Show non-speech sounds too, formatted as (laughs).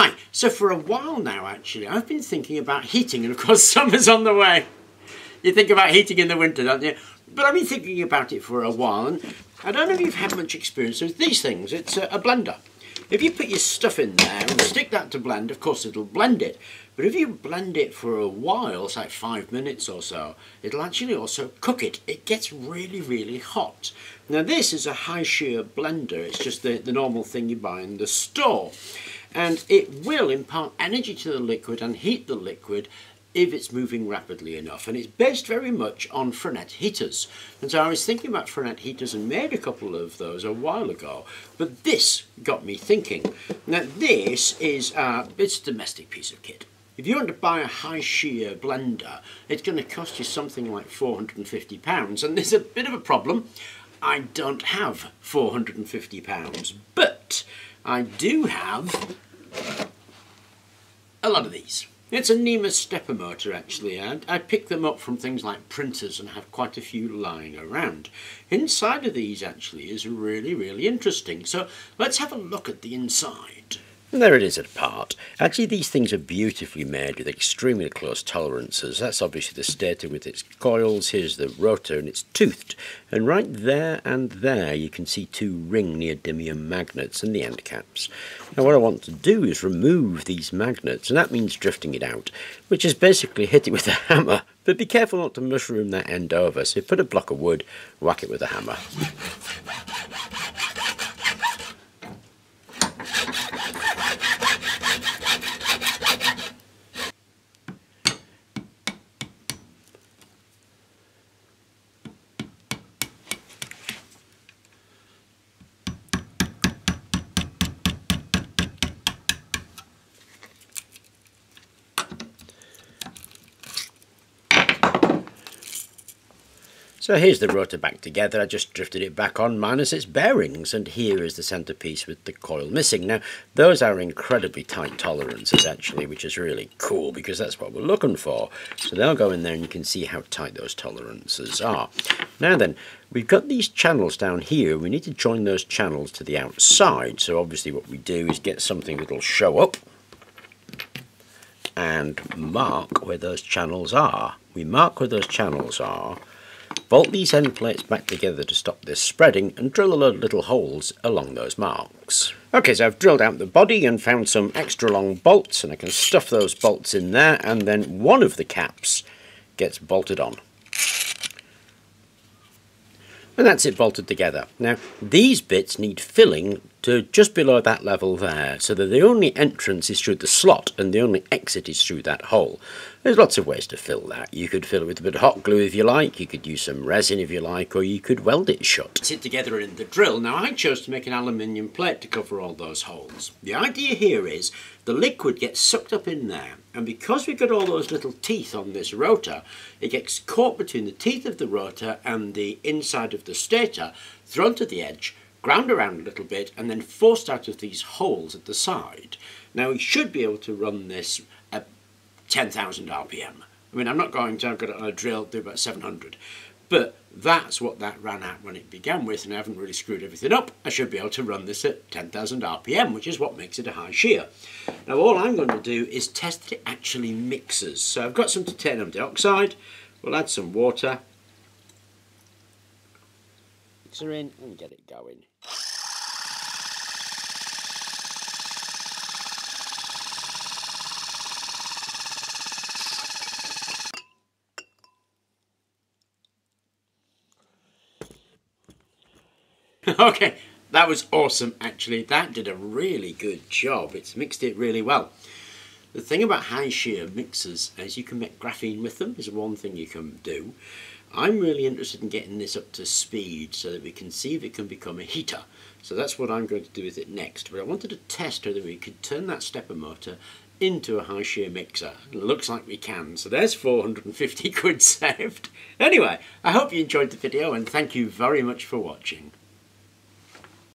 Hi, so for a while now actually I've been thinking about heating and of course (laughs) summer's on the way. You think about heating in the winter don't you? But I've been thinking about it for a while and I don't know if you've had much experience with these things. It's a, a blender. If you put your stuff in there and stick that to blend, of course it'll blend it. But if you blend it for a while, say five minutes or so, it'll actually also cook it. It gets really, really hot. Now this is a high shear blender. It's just the, the normal thing you buy in the store and it will impart energy to the liquid and heat the liquid if it's moving rapidly enough. And it's based very much on Frenette heaters. And so I was thinking about Frenette heaters and made a couple of those a while ago. But this got me thinking. Now this is a, it's a domestic piece of kit. If you want to buy a high shear blender it's going to cost you something like 450 pounds. And there's a bit of a problem. I don't have 450 pounds. But I do have a lot of these. It's a NEMA stepper motor actually and I pick them up from things like printers and have quite a few lying around. Inside of these actually is really really interesting so let's have a look at the inside. And there it is at part. Actually, these things are beautifully made with extremely close tolerances. That's obviously the stator with its coils. Here's the rotor and it's toothed. And right there and there you can see two ring neodymium magnets and the end caps. Now what I want to do is remove these magnets and that means drifting it out, which is basically hit it with a hammer. But be careful not to mushroom that end over. So put a block of wood, whack it with a hammer. So here's the rotor back together. I just drifted it back on minus its bearings and here is the centerpiece with the coil missing. Now those are incredibly tight tolerances actually which is really cool because that's what we're looking for. So they'll go in there and you can see how tight those tolerances are. Now then we've got these channels down here. We need to join those channels to the outside. So obviously what we do is get something that'll show up and mark where those channels are. We mark where those channels are Bolt these end plates back together to stop this spreading and drill a load of little holes along those marks. Okay, so I've drilled out the body and found some extra long bolts and I can stuff those bolts in there and then one of the caps gets bolted on. And that's it bolted together. Now, these bits need filling to just below that level there, so that the only entrance is through the slot and the only exit is through that hole. There's lots of ways to fill that. You could fill it with a bit of hot glue if you like, you could use some resin if you like, or you could weld it shut. Sit together in the drill. Now I chose to make an aluminium plate to cover all those holes. The idea here is the liquid gets sucked up in there, and because we've got all those little teeth on this rotor, it gets caught between the teeth of the rotor and the inside of the stator, thrown to the edge, ground around a little bit and then forced out of these holes at the side. Now we should be able to run this at 10,000 RPM. I mean, I'm not going to, I've got it on a drill, do about 700. But that's what that ran at when it began with, and I haven't really screwed everything up. I should be able to run this at 10,000 RPM, which is what makes it a high shear. Now all I'm going to do is test that it actually mixes. So I've got some titanium dioxide, we'll add some water, mixer in and get it going. (laughs) okay, that was awesome actually. That did a really good job. It's mixed it really well. The thing about high shear mixers is you can make graphene with them is one thing you can do. I'm really interested in getting this up to speed so that we can see if it can become a heater. So that's what I'm going to do with it next. But I wanted to test whether we could turn that stepper motor into a high shear mixer. It looks like we can. So there's 450 quid (laughs) saved. Anyway, I hope you enjoyed the video and thank you very much for watching.